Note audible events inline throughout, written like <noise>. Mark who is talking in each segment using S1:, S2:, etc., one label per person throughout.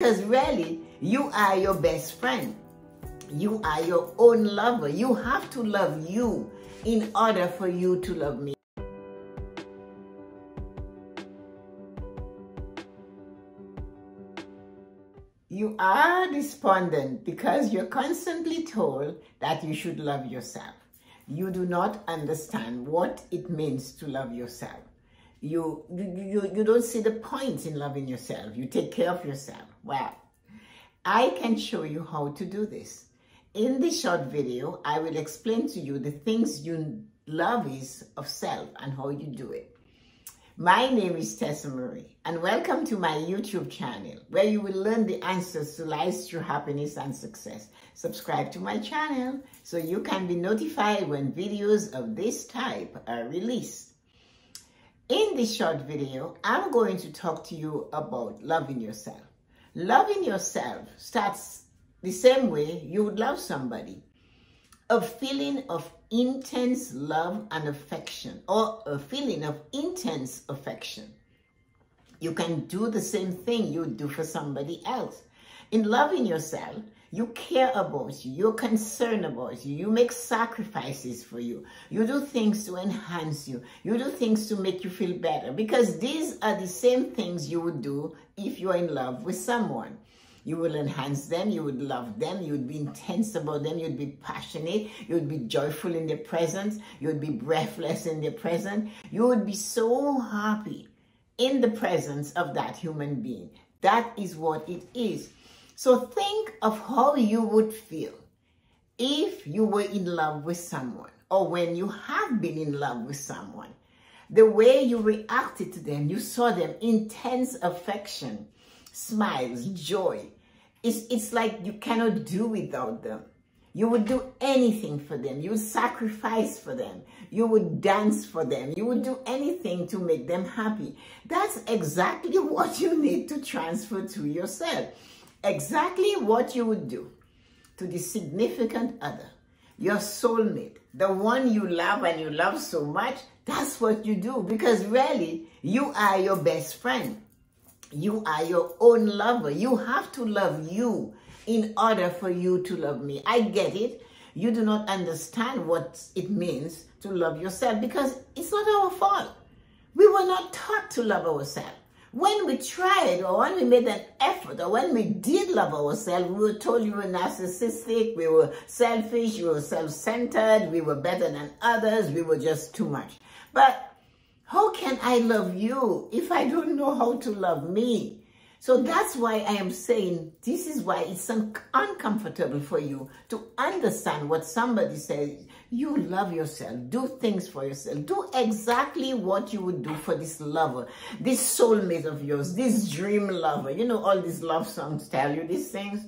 S1: Because really, you are your best friend. You are your own lover. You have to love you in order for you to love me. You are despondent because you're constantly told that you should love yourself. You do not understand what it means to love yourself. You, you, you don't see the point in loving yourself. You take care of yourself. Well, I can show you how to do this. In this short video, I will explain to you the things you love is of self and how you do it. My name is Tessa Marie and welcome to my YouTube channel where you will learn the answers to life's true happiness and success. Subscribe to my channel so you can be notified when videos of this type are released. In this short video, I'm going to talk to you about loving yourself. Loving yourself starts the same way you would love somebody a feeling of intense love and affection or a feeling of intense affection. You can do the same thing you do for somebody else. In loving yourself, you care about you, you're concerned about you, you make sacrifices for you, you do things to enhance you, you do things to make you feel better because these are the same things you would do if you're in love with someone. You will enhance them. You would love them. You would be intense about them. You'd be passionate. You would be joyful in their presence. You would be breathless in their presence. You would be so happy in the presence of that human being. That is what it is. So think of how you would feel if you were in love with someone or when you have been in love with someone. The way you reacted to them, you saw them intense affection, smiles, joy, it's, it's like you cannot do without them. You would do anything for them. You would sacrifice for them. You would dance for them. You would do anything to make them happy. That's exactly <laughs> what you need to transfer to yourself. Exactly what you would do to the significant other, your soulmate, the one you love and you love so much. That's what you do because really you are your best friend. You are your own lover. You have to love you in order for you to love me. I get it. You do not understand what it means to love yourself because it's not our fault. We were not taught to love ourselves. When we tried or when we made an effort or when we did love ourselves, we were told we were narcissistic, we were selfish, we were self-centered, we were better than others, we were just too much. But how can I love you if I don't know how to love me? So that's why I am saying this is why it's un uncomfortable for you to understand what somebody says. You love yourself. Do things for yourself. Do exactly what you would do for this lover, this soulmate of yours, this dream lover. You know, all these love songs tell you these things.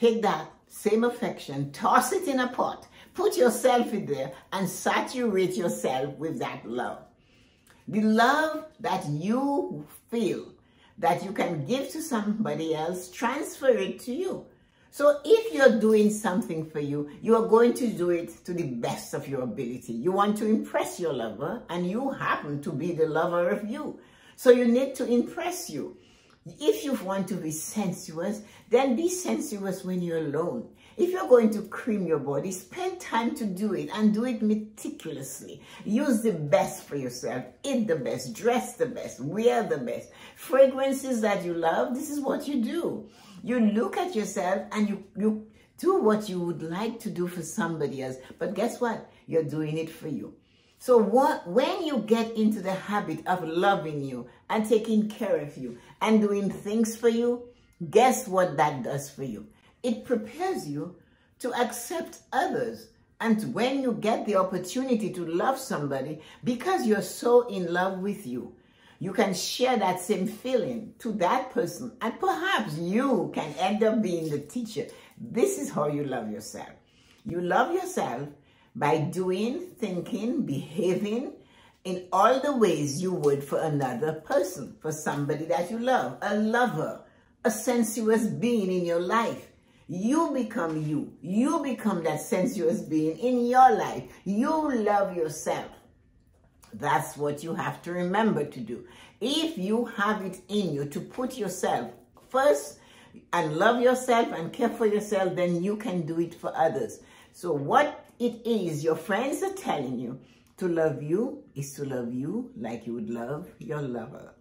S1: Take that same affection, toss it in a pot, put yourself in there and saturate yourself with that love. The love that you feel that you can give to somebody else, transfer it to you. So if you're doing something for you, you are going to do it to the best of your ability. You want to impress your lover and you happen to be the lover of you. So you need to impress you. If you want to be sensuous, then be sensuous when you're alone. If you're going to cream your body, spend time to do it and do it meticulously. Use the best for yourself. Eat the best, dress the best, wear the best. Fragrances that you love, this is what you do. You look at yourself and you, you do what you would like to do for somebody else. But guess what? You're doing it for you. So what, when you get into the habit of loving you and taking care of you and doing things for you, guess what that does for you? It prepares you to accept others. And when you get the opportunity to love somebody, because you're so in love with you, you can share that same feeling to that person. And perhaps you can end up being the teacher. This is how you love yourself. You love yourself by doing, thinking, behaving in all the ways you would for another person, for somebody that you love, a lover, a sensuous being in your life. You become you. You become that sensuous being in your life. You love yourself. That's what you have to remember to do. If you have it in you to put yourself first, and love yourself and care for yourself, then you can do it for others. So what it is your friends are telling you to love you is to love you like you would love your lover.